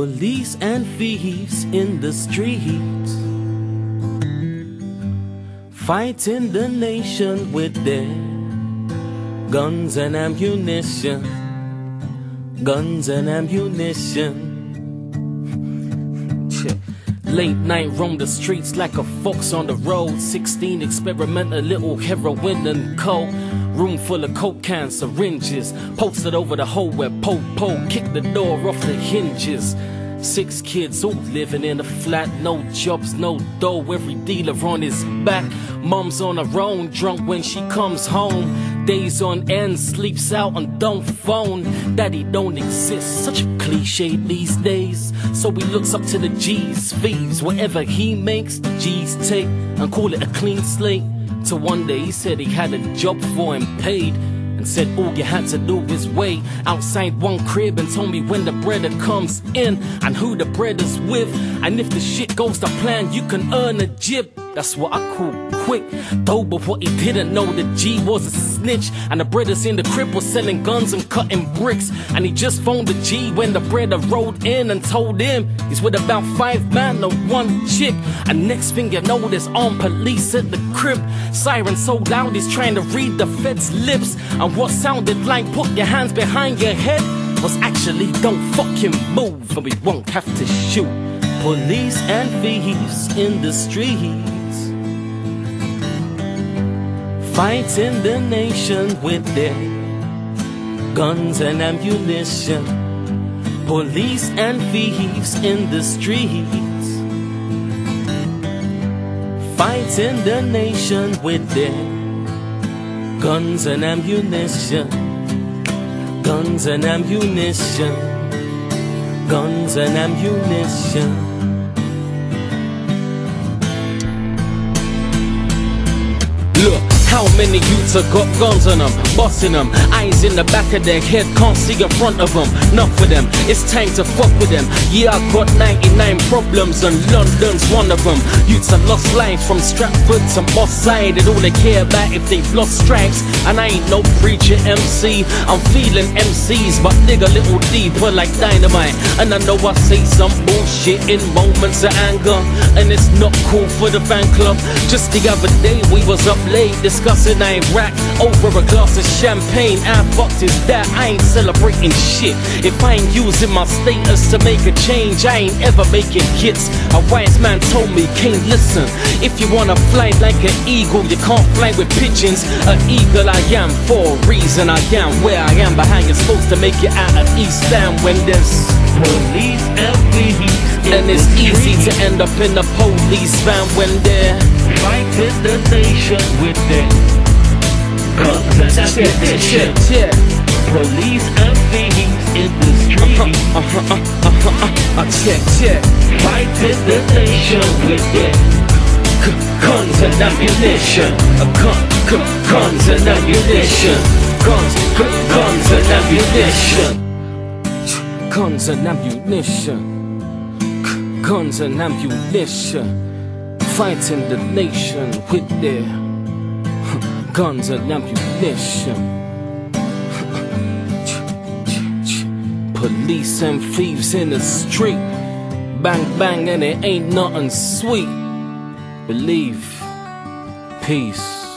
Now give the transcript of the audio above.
Police and thieves in the streets, fighting the nation with their guns and ammunition. Guns and ammunition. Late night roam the streets like a fox on the road. 16 experiment a little heroin and coke. Room full of coke cans, syringes. Posted over the hole where Po Po kicked the door off the hinges. Six kids all living in a flat, no jobs, no dough, every dealer on his back. Mom's on her own, drunk when she comes home. Days on end, sleeps out on dumb phone. Daddy don't exist, such a cliche these days. So he looks up to the G's, thieves, whatever he makes, the G's take and call it a clean slate. Till one day he said he had a job for him paid and said all you had to do was wait outside one crib and told me when the breader comes in and who the breader's with. And if the shit goes to plan, you can earn a jib. That's what I call quick. Though, but what he didn't know, the G was a snitch. And the brothers in the crib was selling guns and cutting bricks. And he just phoned the G when the brother rolled in and told him he's with about five men or one chick. And next thing you know, there's armed police at the crib. Siren so loud, he's trying to read the Fed's lips. And what sounded like put your hands behind your head was actually don't fucking move and we won't have to shoot. Police and thieves in the streets fighting the nation with their guns and ammunition. Police and thieves in the streets, fighting the nation with their guns and ammunition. Guns and ammunition. Guns and ammunition. Look, how many youths have got guns on them, bossing them, eyes in the back of their head, can't see in front of them. Enough for them, it's time to fuck with them. Yeah, I got 99 problems, and London's one of them. Youths have lost lives from Stratford to Moss Side, and all they care about if they've lost stripes. And I ain't no preacher MC, I'm feeling MCs, but dig a little deeper like dynamite. And I know I say some bullshit in moments of anger, and it's not cool for the fan club. Just the other day, we was up late discussing Iraq over a glass of champagne. I fucked is that? I ain't celebrating shit. If I ain't using my status to make a change, I ain't ever making hits. A wise man told me, Kane, listen. If you wanna fly like an eagle, you can't fly with pigeons. An eagle I am for a reason. I am where I am, but how you supposed to make it out of East End when there's Police and thieves and it's easy to end up in a police van when they're fighting the nation with their guns and check, ammunition. check, check. Police and thieves in the streets, Uh-huh, uh-huh, uh-huh, uh, check, check. fighting the nation with their Guns and ammunition. Gun, gun, guns and ammunition. Guns, guns and ammunition. Guns and ammunition. Guns and ammunition. Fighting the nation with their guns and ammunition. Police and thieves in the street. Bang bang and it ain't nothing sweet. Believe. Peace.